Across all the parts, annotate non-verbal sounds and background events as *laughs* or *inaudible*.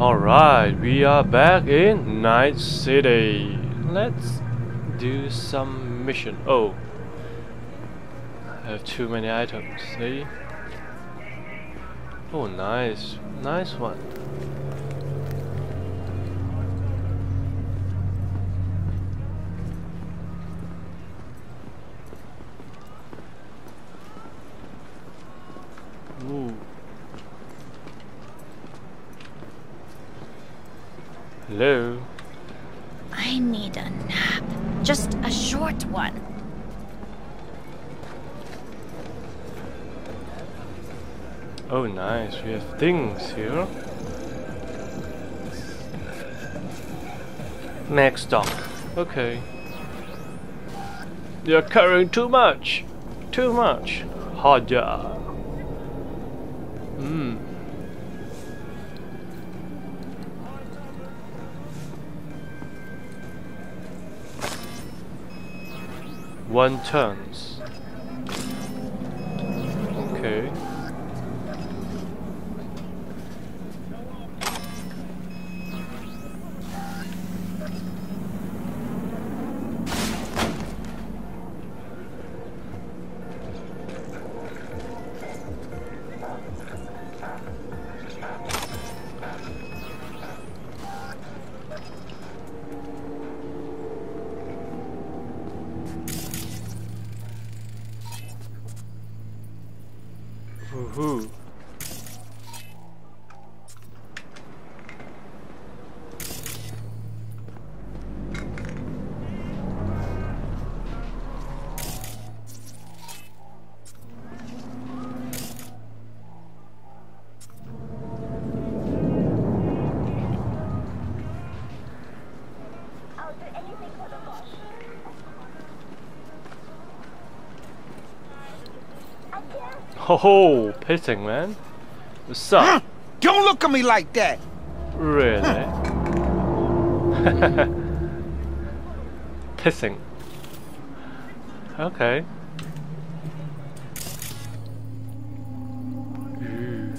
Alright, we are back in Night City. Let's do some mission. Oh, I have too many items. See? Oh, nice, nice one. Ooh. Hello. I need a nap. Just a short one. Oh, nice. We have things here. Next stop. Okay. You're carrying too much. Too much. Haja. Hmm. One turns. Okay. Ho ho, pitting man. What's up? *gasps* Don't look at me like that. Really? *laughs* Pissing. Okay. Ooh.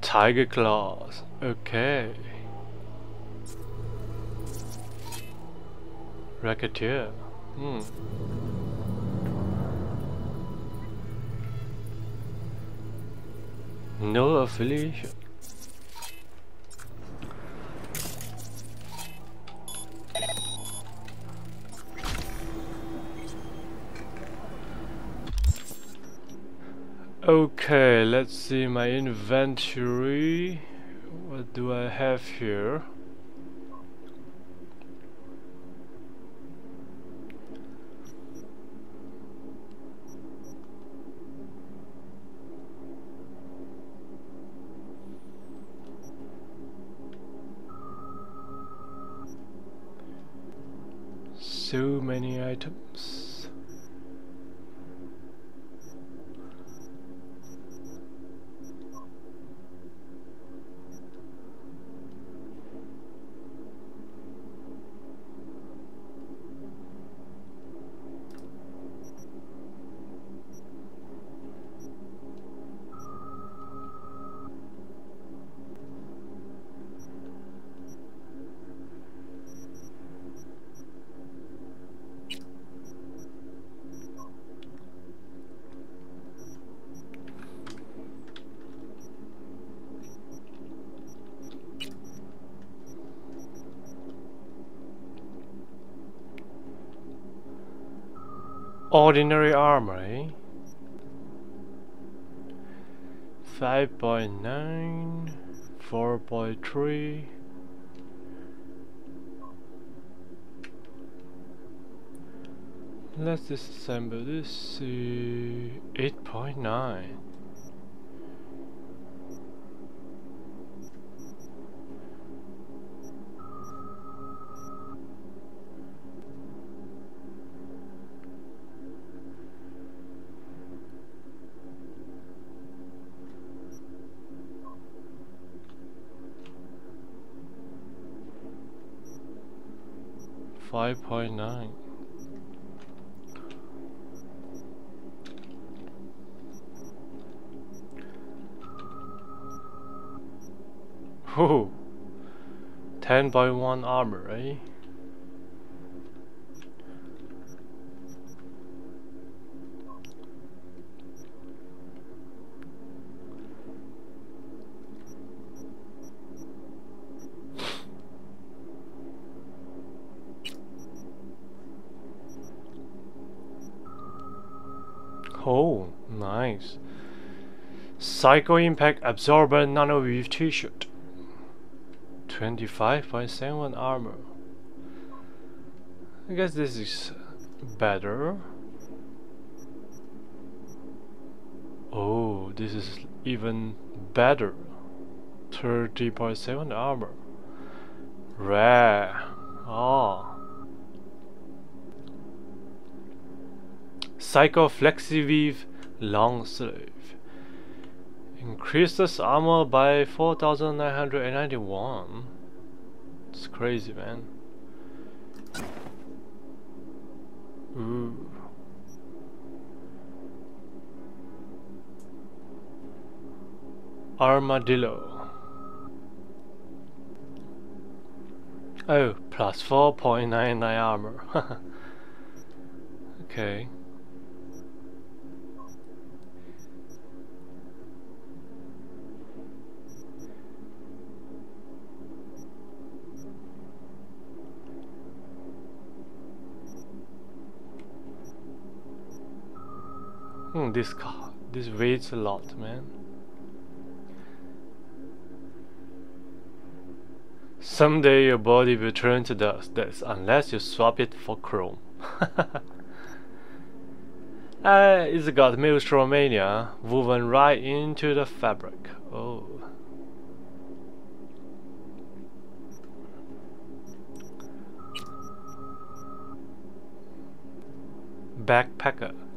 Tiger claws. Okay. Racketeer. Hmm. No affiliation. Okay, let's see my inventory. What do I have here? Ordinary armor, eh? 5.9, 4.3. Let's disassemble this. Uh, 8.9. 5.9. Whoa! 10 by 1 armor, eh? Psycho Impact Absorber Nanoweave T-shirt. 25.7 armor. I guess this is better. Oh, this is even better. 30.7 armor. Rare. Oh. Psycho FlexiWeave Long Sleeve. Increases armor by 4991. It's crazy, man. Ooh. Armadillo. Oh, plus 4.99 armor. *laughs* okay. Hmm, this car, this weighs a lot, man. Someday your body will turn to dust, that's unless you swap it for chrome. uh, *laughs* it's got Maelstromania woven right into the fabric. Oh. Backpacker.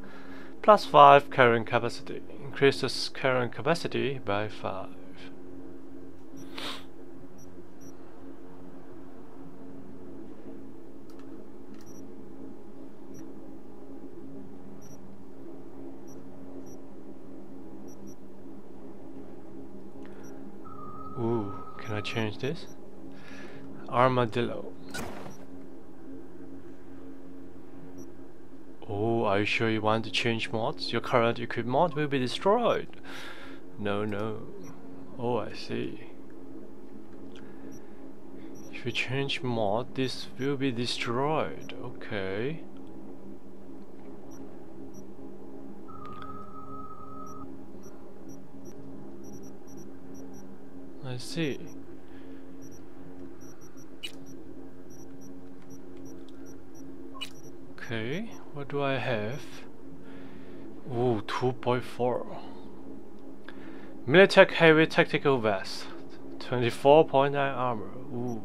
Plus 5 carrying capacity. Increases carrying capacity by 5. Ooh, can I change this? Armadillo. Oh, are you sure you want to change mods? Your current equip mod will be destroyed. No, no. Oh, I see. If you change mod, this will be destroyed. Okay. I see. Okay, what do I have? Ooh, 2.4. Militech Heavy Tactical Vest. 24.9 armor. Ooh.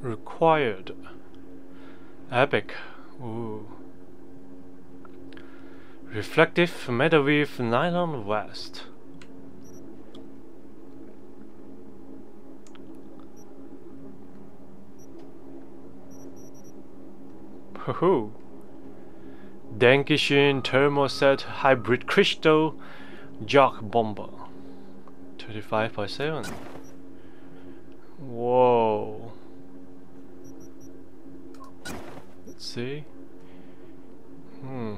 Required. Epic. Ooh. Reflective Metal Weave Nylon Vest. Hoo Dankishin Thermoset Hybrid Crystal Jock Bomber. 25.7 Whoa. Let's see. Hmm.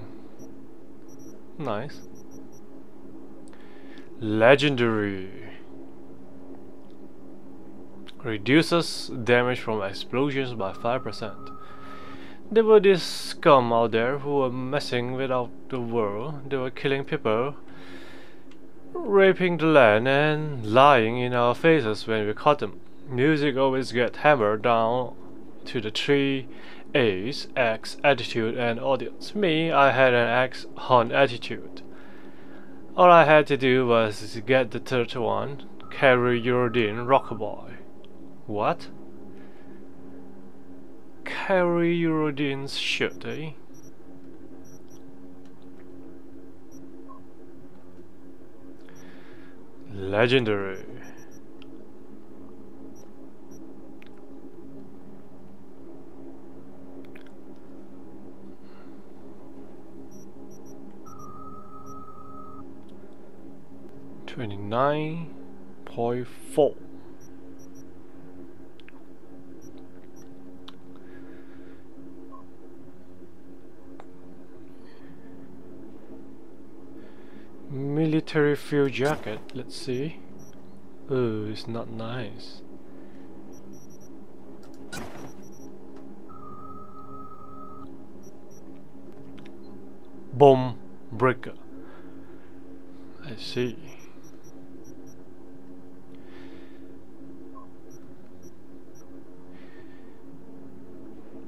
Nice. Legendary. Reduces damage from explosions by 5% there were these scum out there who were messing with the world. They were killing people, raping the land, and lying in our faces when we caught them. Music always get hammered down to the three A's, X, attitude, and audience. Me, I had an X on attitude. All I had to do was get the third one, Kerry Eurodyne Rockboy. What? Kerry Eurodyne's shirt, eh? Legendary. Twenty nine point four. Military field jacket. Let's see. Oh it's not nice. Bomb breaker. I see.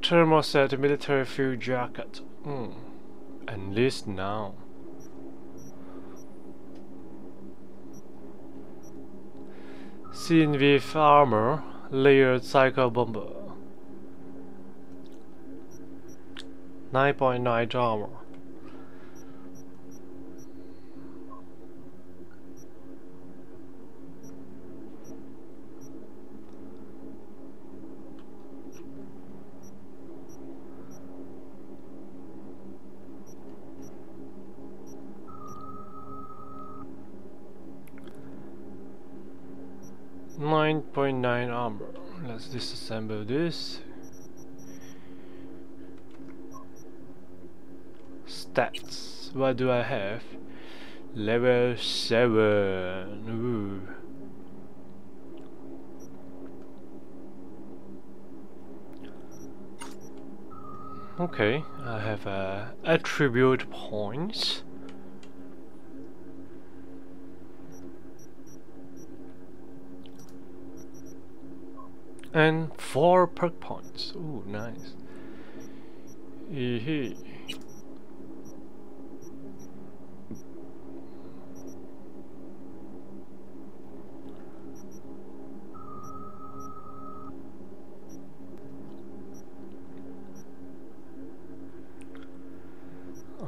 Thermoset military field jacket. Hmm. Enlist now Seen with armor, layered cycle bomber. 9.9 armor. Nine point nine armor. Let's disassemble this. Stats. What do I have? Level seven. Ooh. Okay, I have uh, attribute points. And four perk points. Ooh, nice. Eehee.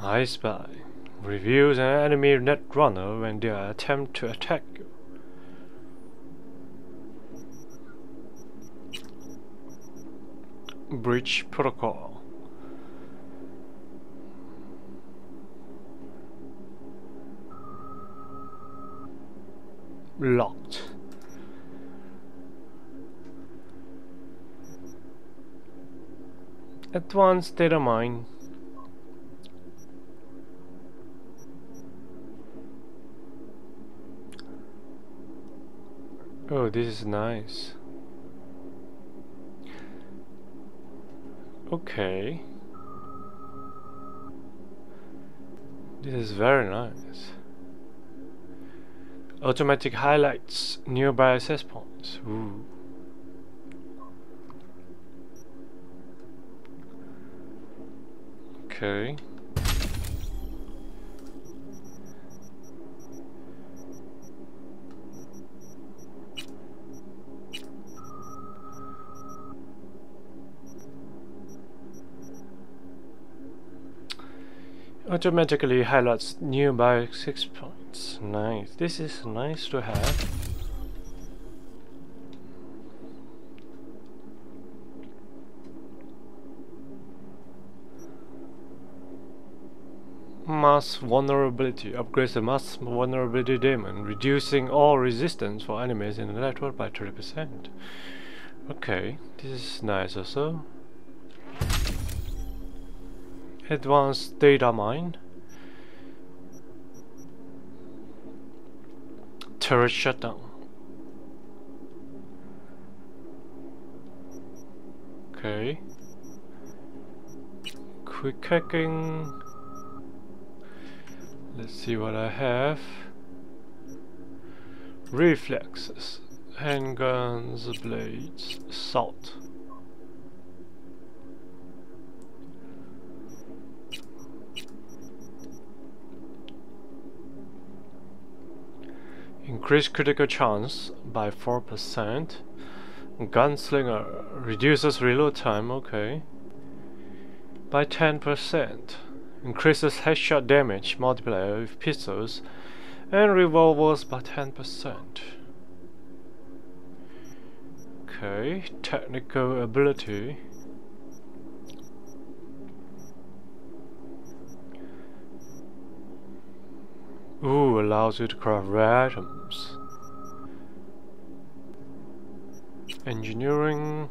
I spy. Reveals an enemy netrunner when they attempt to attack you. Breach protocol. Locked. Advanced data mine. Oh, this is nice. Okay. This is very nice. Automatic highlights nearby access points. Ooh. Okay. Automatically highlights nearby six points. Nice. This is nice to have. Mass vulnerability upgrades the mass vulnerability daemon, reducing all resistance for enemies in the network by 30%. Okay, this is nice also. Advanced data mine. Turret shutdown. Okay. Quick hacking. Let's see what I have. Reflexes. Handguns, blades, salt. Increase critical chance by 4%. Gunslinger reduces reload time, okay. By 10%. Increases headshot damage multiplier with pistols and revolvers by 10%. Okay, technical ability. Ooh, 2 allows you to craft rare items. Engineering.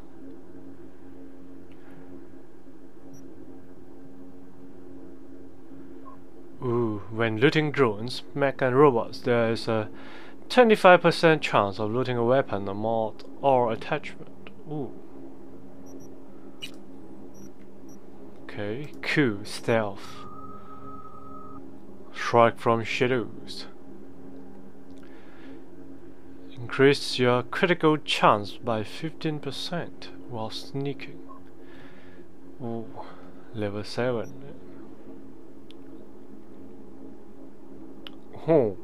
Ooh, when looting drones, mech and robots, there is a 25% chance of looting a weapon, a mod, or attachment. Ooh. Okay, cool, stealth. Strike from shadows. Increase your critical chance by 15% while sneaking. Ooh, level 7. Oh,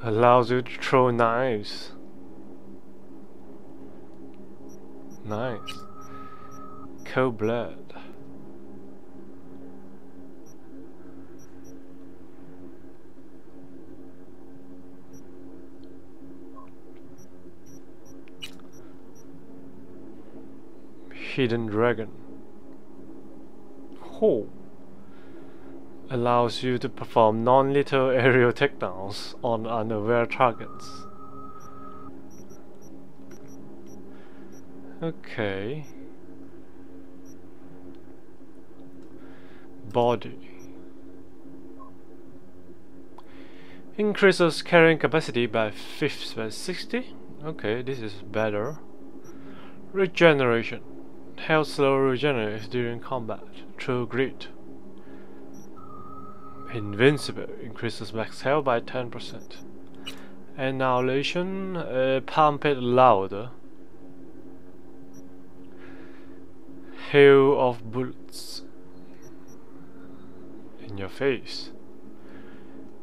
allows you to throw knives. Nice. Cold blood. Hidden Dragon. Oh. Allows you to perform non-lethal *laughs* aerial takedowns on unaware targets. Okay. Body. Increases carrying capacity by 50 by 60. Okay, this is better. Regeneration. Health slow regenerates during combat through grit. Invincible increases max health by 10%. Annihilation, uh, pump it louder. Hail of bullets in your face.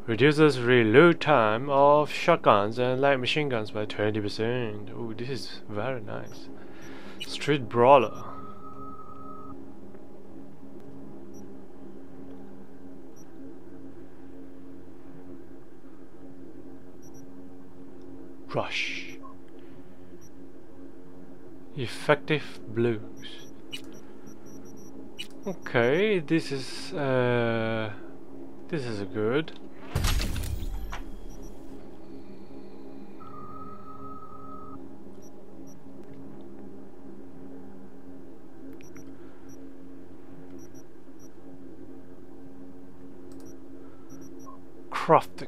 Reduces reload time of shotguns and light machine guns by 20%. Oh, this is very nice. Street Brawler. Rush. Effective blues. Okay, this is uh, this is good. Crafting.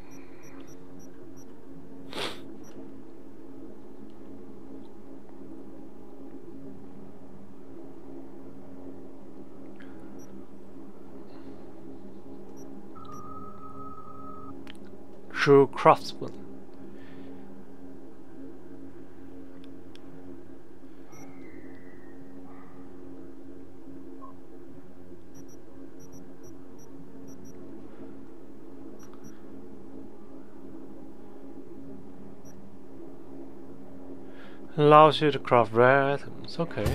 True craftsman. Allows you to craft rare items, okay.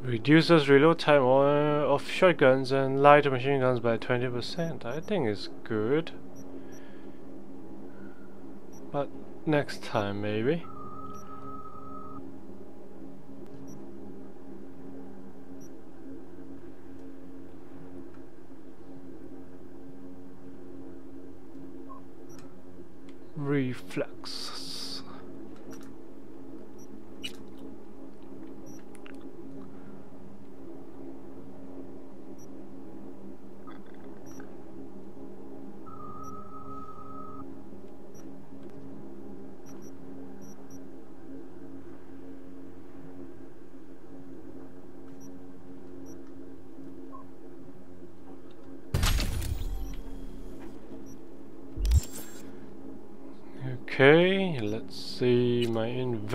Reduces reload time of shotguns and light machine guns by 20%. I think it's good. But next time maybe. Reflex.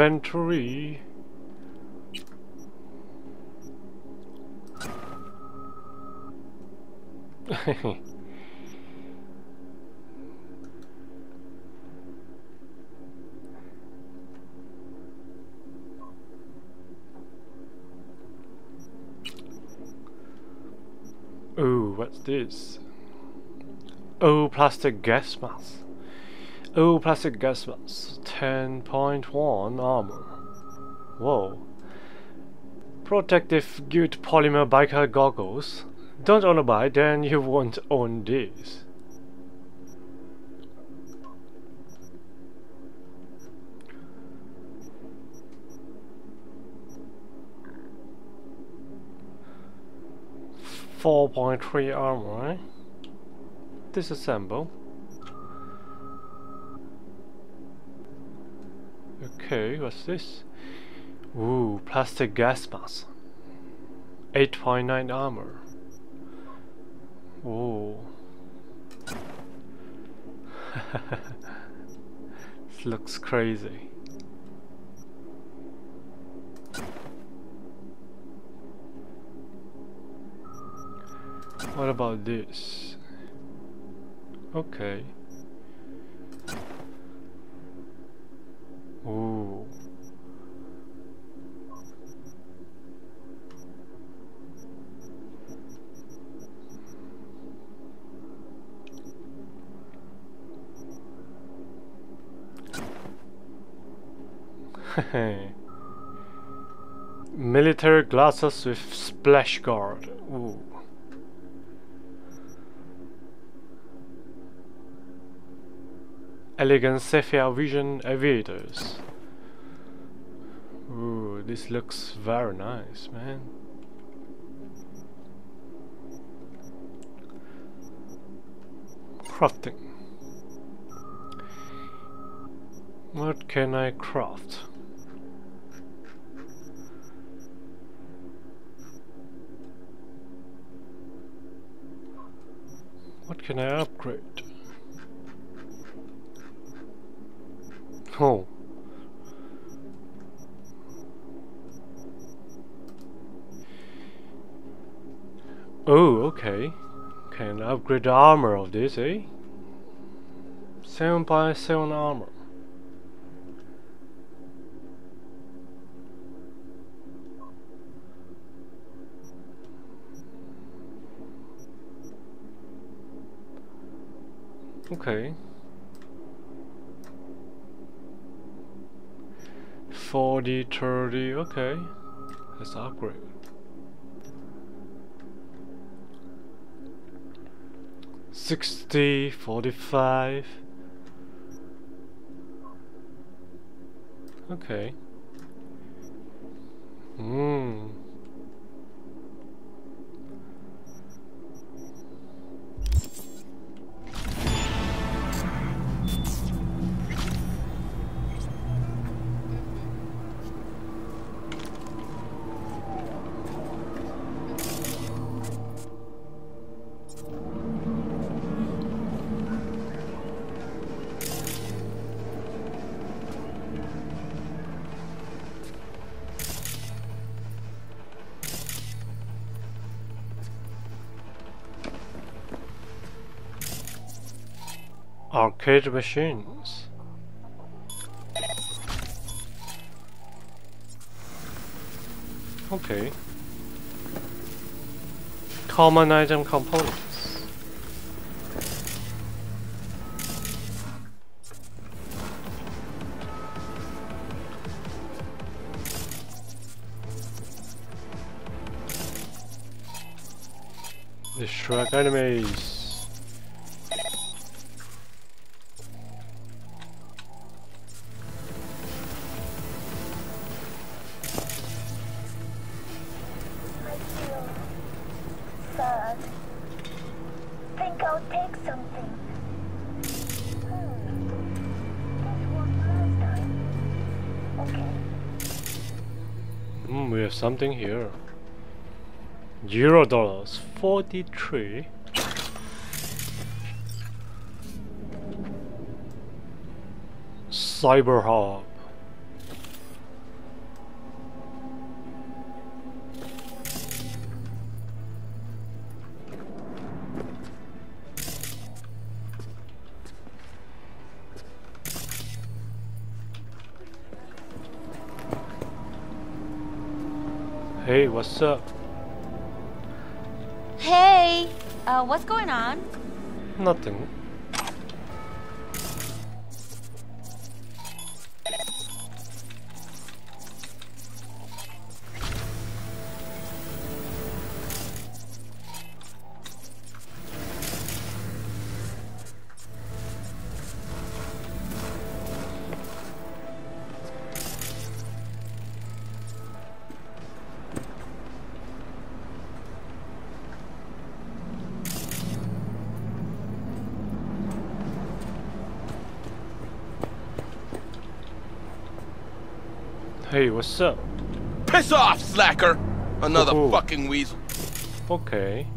Inventory. *laughs* Ooh, what's this? Oh, plastic gas mask. Oh, plastic gas mask. 10.1 armor. Whoa. Protective good polymer biker goggles. Don't own a bike, then you won't own this. Four point three armor? Disassemble. Okay, what's this? Ooh, plastic gas mask. 8.9 armor. Ooh. *laughs* this looks crazy. What about this? Okay. Ooh. *laughs* Military glasses with splash guard. Ooh. Elegant Sapphire Vision Aviators. Ooh, this looks very nice, man. Crafting. What can I craft? What can I upgrade? Oh. Oh, okay. Can upgrade the armor of this, eh? 7 by 7 armor. Okay. 40, 30, okay. Let's upgrade. Sixty, forty-five. Okay. Hmm. Arcade machines. Okay. Common item components. Distract enemies. Something here. Euro dollars, 43. Cyber Hey, what's up? Hey! Uh, what's going on? Nothing. What's up? Piss off, slacker! Another Ooh. fucking weasel. Okay.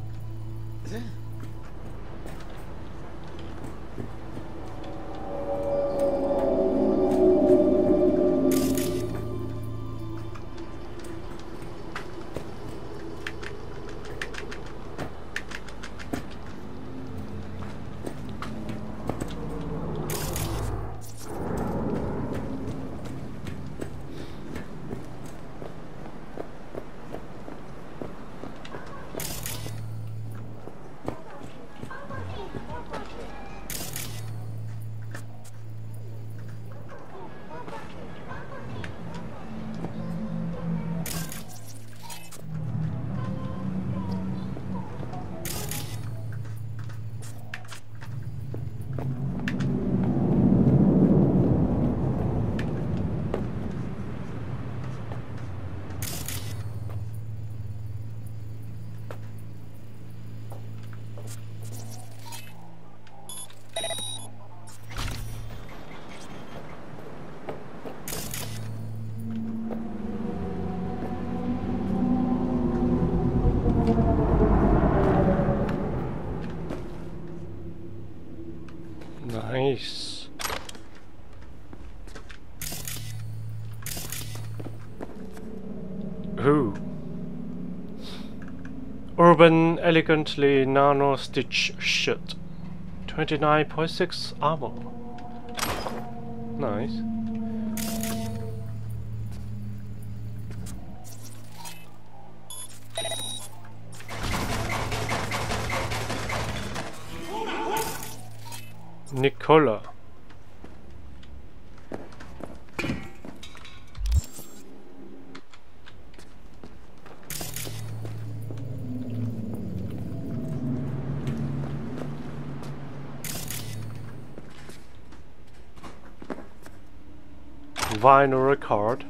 Urban elegantly nano stitch shirt. 29.6 armor. Nice. Nicola. Vinyl record.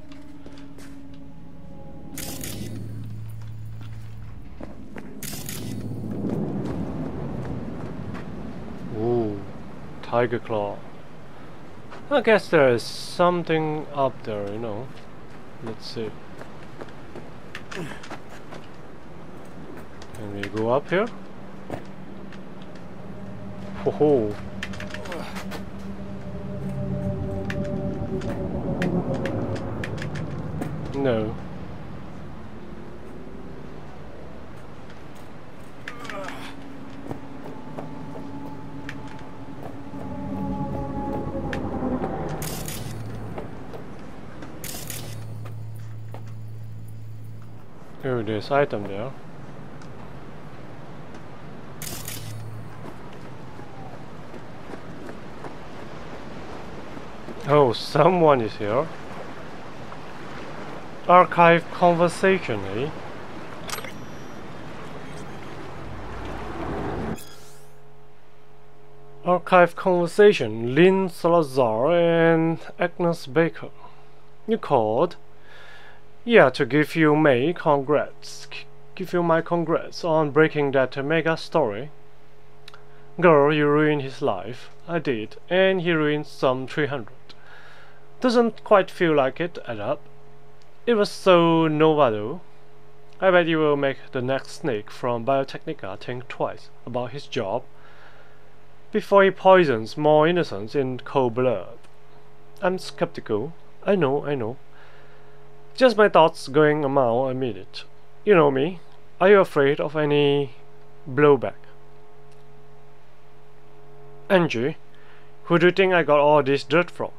Ooh, tiger claw. I guess there is something up there, you know. Let's see. Can we go up here? Ho ho. No. Oh, there's item there. Oh, someone is here. Archive conversation, eh? Archive conversation, Lynn Salazar and Agnes Baker. You called? Yeah, to give you my congrats. Give you my congrats on breaking that mega story. Girl, you ruined his life. I did, and he ruined some 300. Doesn't quite feel like it, add up. It was so Nova though. I bet you will make the next snake from Biotechnica think twice about his job before he poisons more innocents in cold blood. I'm skeptical. I know, I know. Just my thoughts going a mile a minute. You know me. Are you afraid of any blowback? Angie, who do you think I got all this dirt from?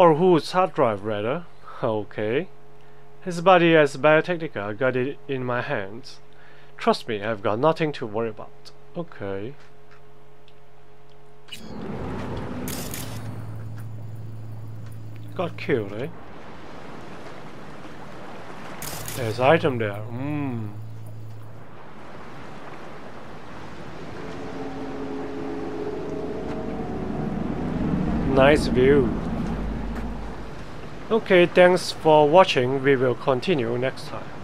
Or whose hard drive, rather? Okay. His body as Biotechnica got it in my hands. Trust me, I've got nothing to worry about. Okay. Got killed, eh? There's item there. Mmm. Nice view. Okay, thanks for watching. We will continue next time.